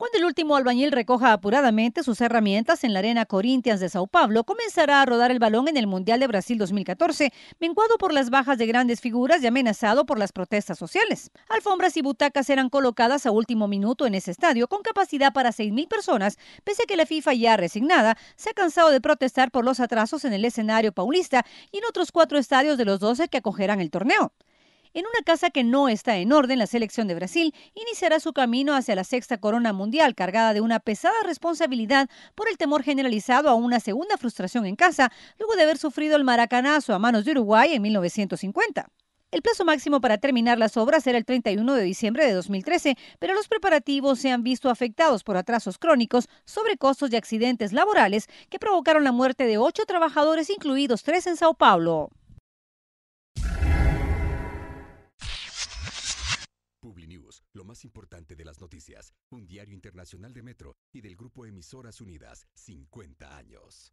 Cuando el último albañil recoja apuradamente sus herramientas en la arena Corinthians de Sao Paulo, comenzará a rodar el balón en el Mundial de Brasil 2014, menguado por las bajas de grandes figuras y amenazado por las protestas sociales. Alfombras y butacas serán colocadas a último minuto en ese estadio con capacidad para 6.000 personas, pese a que la FIFA ya resignada se ha cansado de protestar por los atrasos en el escenario paulista y en otros cuatro estadios de los 12 que acogerán el torneo. En una casa que no está en orden, la selección de Brasil iniciará su camino hacia la sexta corona mundial, cargada de una pesada responsabilidad por el temor generalizado a una segunda frustración en casa, luego de haber sufrido el maracanazo a manos de Uruguay en 1950. El plazo máximo para terminar las obras era el 31 de diciembre de 2013, pero los preparativos se han visto afectados por atrasos crónicos, sobrecostos y accidentes laborales que provocaron la muerte de ocho trabajadores, incluidos tres en Sao Paulo. Lo más importante de las noticias, un diario internacional de Metro y del grupo Emisoras Unidas, 50 años.